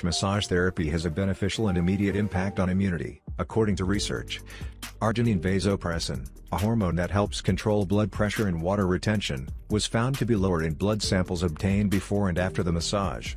which massage therapy has a beneficial and immediate impact on immunity, according to research. Arginine vasopressin, a hormone that helps control blood pressure and water retention, was found to be lower in blood samples obtained before and after the massage.